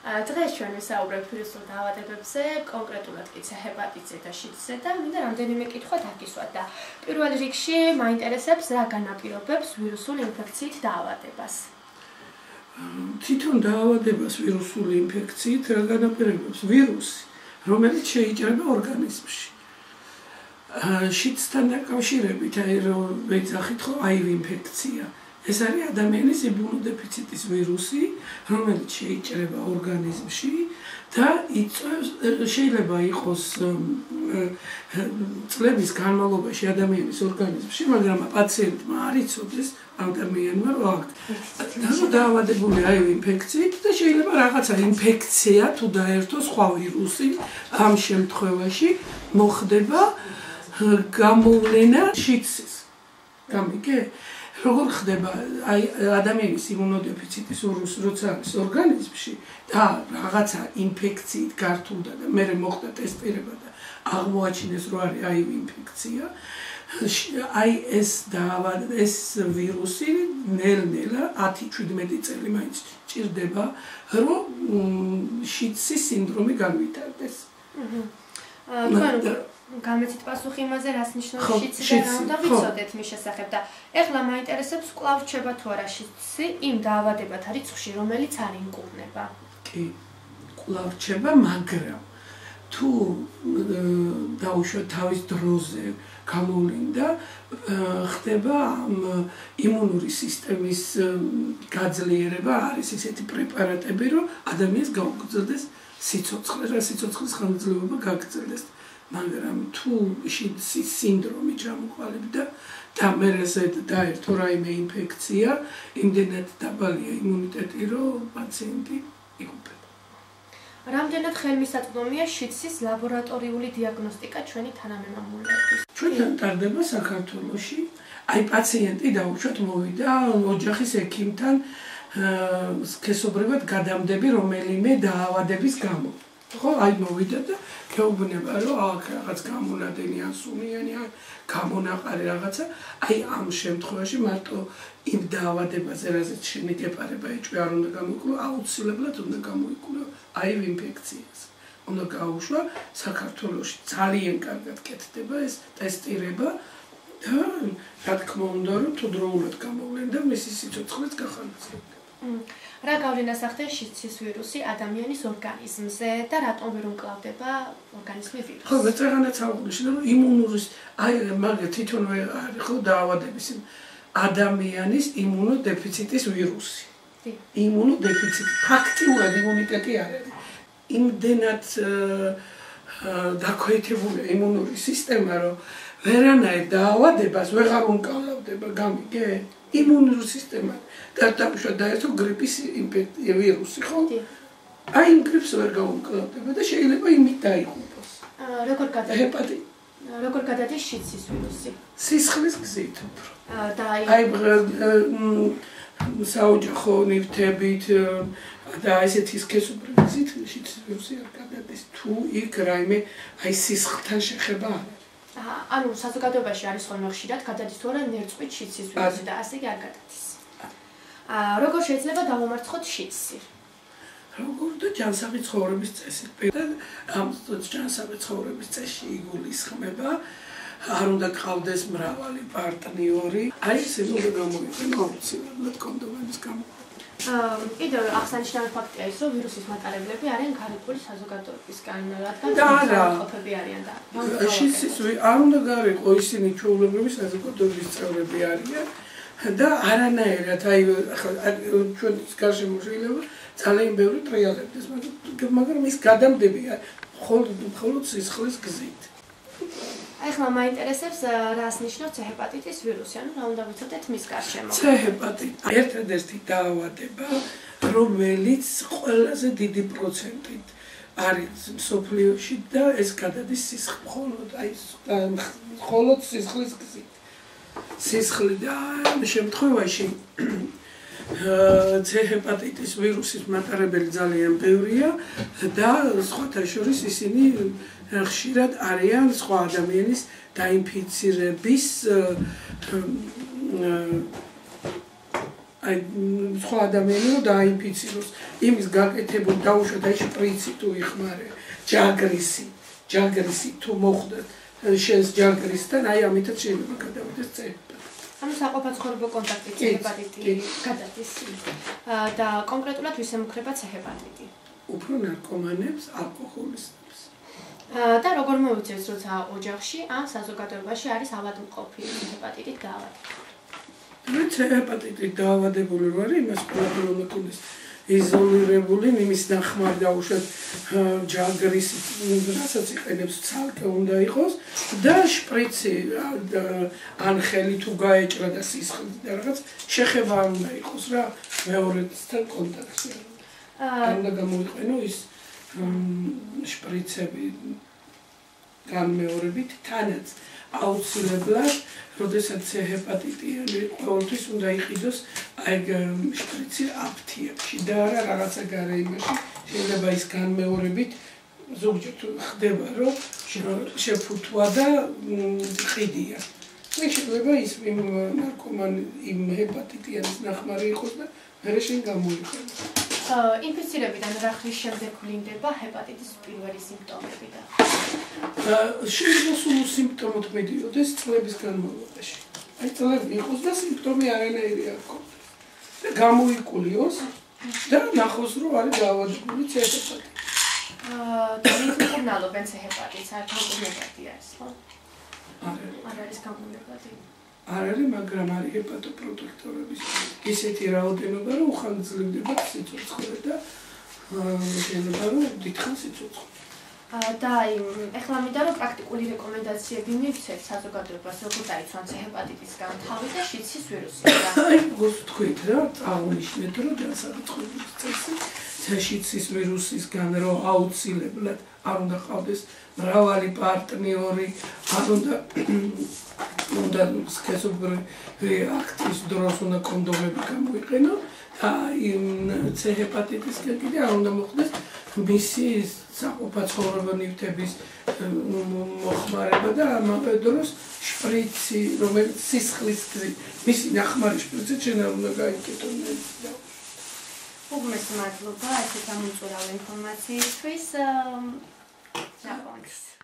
დღეს ჩვენ ვისაუბრებთ ვირუსულ დაავადებებზე, კონკრეტულად კი C-ჰეპატიტზე და შიდზე და მინდა რამდენიმე კითხვა დაგისვათ და პირველ რიგში მაინტერესებს რა განაპირობებს ვირუსულ ინფექციით დაავადებას. თვითონ დაავადებას ვირუსული ინფექციით რა განაპირობებს ვირუსი, რომელიც შეიჭრება ორგანიზმში. შიდსთან დაკავშირებით აი რომ ვეძახით ხო აი ინფექცია. ეს არის ადამიანის იმუნოდეფიციტის ვირუსი, რომელიც შეიჭრება ორგანიზმში და იწვევს შეიძლება იყოს წლების განმავლობაში ადამიანის ორგანიზმში, მაგრამ პაციენტმა არ იცოდეს ადამიანმა რა აქვს. დაავადებული აი ინფექციით და შეიძლება რაღაცა ინფექცია თუ დაერთო სხვა ვირუსი ამ შემთხვევაში მოხდება გამოვლენა შიცის. გამიგე? როგორ ხდება აი ადამიანის იმუნოდეფიციტის ურუს როცა არის ორგანიზმში და რაღაცა ინფექციით გართულდა და მე მოხდა ტესტირება და აღმოაჩინეს რომ არის აი ინფექცია აი ეს და ეს ვირუსი ნელ-ნელა 10-17 წელი მაინც ჭირდება რომ შიცის სინდრომი განვითარდეს. აჰა. გამეცით პასუხი იმაზე, რას ნიშნავს შიცი და რა უნდა ვიცოდეთ მის შესახებ და ეხლა მაინტერესებს კლავ რჩება თუ არა შიცი იმ დაავადებათა რიცხვში, რომელიც არ ინკურნება. კი, კლავ რჩება, მაგრამ თუ დაუშვათ თავის დროზე გამოვლინდა, ხდება იმუნური სისტემის გაძლიერება, არის ისეთი პრეპარატები, რომ ადამიანს გაუგზავდეს სიცოცხლე, რა სიცოცხლის ხანგრძლივობა გაგრძელდეს. მაგრამ თუ შიცის სინდრომი ჩამოყალიბდა და მერესე დაერთო რაიმე ინფექცია, იმდენად დაბალია იმუნიტეტი, რომ პაციენტი იგუბება. რამდენად ხელმისაწვდომია შიცის ლაბორატორიული დიაგნოსტიკა ჩვენი თანამემამულეების? ჩვენთან ტარდება საქართველოში. აი პაციენტი დაუშვათ მოვიდა ოჯახის ექიმთან სქესობრივად გადამდები რომელიმე დაავადების გამო. ხო, აი მოვიდა და ქეუბნება რომ აქ რაღაც გამონადენი ან სუნიანი ან გამონაყარი რაღაცა. აი ამ შემთხვევაში მარტო იმ დაავადებაზე რაზეც შენი გეპარება ეჭვი არ უნდა გამოიკვლიო აუცილებლად უნდა გამოიკვლიო აი ინფექციას. უნდა გაუშვა საქართველოში. ძალიან კარგად კეთდება ეს ტესტირება და რა თქმა უნდა რომ თუ დროულად გამოვლენდა მისი სიცოცხლეც გახანაცებდა რა გავლენას ახდენს შიცის ვირუსი ადამიანის ორგანიზმზე და რატომ ვერ უკლავდება ორგანიზმი ვირუსს? ხო, მეცაღანაც აღვნიშნე, რომ იმუნურის აი მაგ თვითონვე არის ხო დაავადების ადამიანის იმუნოდეფიციტის ვირუსი. კი. იმუნოდეფიციტი ფაქტიურად იმუნიტეტი არ არის. იმდენად დაქვეითებულია იმუნური სისტემა, რომ ვერანაირ დაავადებას ვეღარ უკალავდება, გამიგე? იმუნური სისტემა გადავშვა დაერთო გრიპის ინფექცია ვირუსი ხო? აი იმ გრიპს ვერ გაუკლავდება და შეიძლება იმით დაიღუპოს. აა როგორ გადა? ჰეპატიტი. როგორ გადადის შიცის ვირუსი? სისხლის გზით უფრო. აა და აი აი საოჯახო ნივთებით და ესეთი სქესობრივი გზით შიცის ვირუსი არ გადადის თუ იქ რაიმე აი სისხლთან შეხება არის. ანუ საზოგადოებაში არის ხოლმე ხშირად გადადის თუ არა ნერწყვით შიცის ვირუსი და ასე კი არ გადადის. აა როგორ შეიძლება დავამარცხოთ შიცი? როგორ და ჯანსაღი ცხოვრების წესი. და ამ ჯანსაღი ცხოვრების წესში იგულისხმება არ უნდა ყავდეს მრავალი პარტნიორი. აი ესე უნდა გამოიყენო აუცილებლად კონდომების გამოყენება. კიდევ აღსანიშნავი ფაქტია ის, რომ ვირუსის მატარებლები არიან გარკვეული საზოგადოებისგან, რადგან საყოფები არიან და შიც არ უნდა გარიყო ისინი ჩვეულებრივი საზოგადოების წევრები არიან და არანაირად აი ჩვენ გარშემო შეიძლება ძალიან ბევრი ტრიალებდეს, მაგრამ ის გადამდებია მხოლოდ მხოლოდ სისხლის გზით. ხმა მაინტერესებს რას ნიშნავს C-ჰეპატიტის ვირუსი, ანუ რა უნდა ვიცოდეთ მის გარშემო. C-ჰეპატიტი ერთადერთი დაავადება, რომელიც ყველაზე დიდი პროცენტით არის სოფლიოში და ეს გადადის სისხლხოლოდ, აი მხოლოდ სისხლის გზით. სისხლი და ამ შემთხვევაში C-ჰეპატიტის ვირუსის მატარებელი ძალიან ბევრია და სხვათა შორის ისინი ხშირად არიან სხვა ადამიანის დაინფიცირების აი სხვა ადამიანი რომ დაინფიციროს. იმის გაკეთებულ დაუშვათ აი შპრიცი თუ იხმარე. ჯაგრისი ჯაგრისი თუ მოხდეთ შენს ჯაგრისთან აი ამითაც შეიძლება გადავიდეს წელი ანუ საყოფაცხოვრებო კონტაქტი ჰეპატიტი გადადის. და კონკრეტულად ვის ემუქრება ჰეპატიტი უფრო ნარკომანებს ალკოჰოლისტებს. და როგორ მოიწევს როცა ოჯახში ან საზოგადოებაში არის ავადმყოფი ჰეპატიტით დაავადებული მე ჰეპატიტით დაავადებული ვარ იმას რომ მეკონის იზოლირებული იმის ნახმარ დაუშვათ ჯაგრის რასაც იყენებს ცალკე უნდა იყოს და შპრიცი ან ხელი თუ გაეჭრა და სისხლი და რაღაც შეხება არ უნდა იყოს რა მეორესთან კონტაქტში აა უნდა გამოიყენო ის შპრიცები განმეორებით თანაც. აუცილებლად როდესაც ჰეპატიტი ყოველთვის უნდა იყიდოს აი შპრიცი აფთიებში და არა რაღაცა გარე იმაში შეიძლება ის განმეორებით ზოგჯერ ხდება რომ შეფუთვა და ყიდია მე შეიძლება ის იმ ნარკომან იმ ჰეპატიტიანის ნახმარი იყოს და მე შენ გამოიყენო ინფექციებიდან რა ხრის შემდეგ ვლინდება ჰეპატიტის პირველი სიმპტომები და შეიძლება სულ სიმპტომოთ მედიოდეს წლების განმავლობაში. აი წლები იყოს და სიმპტომი არანაირი არ ქონდეს. და გამოიკულიოს და ნახოს რომ არის დაავადებული ცეჰეპატიტი. აა და ინფექციონალობენ ცეჰეპატიტს არ კონკრეტულია ეს ხო? არ არის გამოიყენებული. არ არის, მაგრამ არის ჰეპატოპროტექტორების ისეთი რაოდენობა, რომ უხანგრძლივდება სიცოცხლე და შეიძლება რომ დიდხანს სიცოცხლე. და აი, ეხლა მინდა რომ პრაქტიკული რეკომენდაციები მივცეთ საზოგადოებას, როგორ დაიცვან ჰეპატიტისგან თავი და შიცის ვირუსი. აი, გოსთქვით რა, აღნიშნეთ რომ დასაწყისის წესი ცეშიცის ვირუსისგან რომ აუცილებლად არ უნდა ყავდეს მრავალი პარტნიორი, არ უნდა უნდა სქესობრივი აქტის დროს უნდა კონდომები გამოიყენო და იმ C ჰეპატიტისკენ კიდე არ უნდა მოხდეს მისი საყოფაცხოვრებო ნივთების მოხმარება და ამავე დროს შპრიცი, რომელიც სისხლის მისი ნახმარი შპრიცი შეიძლება უნდა გაიგეთონ და უგმეს მადლობა ესეთ ამოწურავ ინფორმაციისთვის. ნაკონს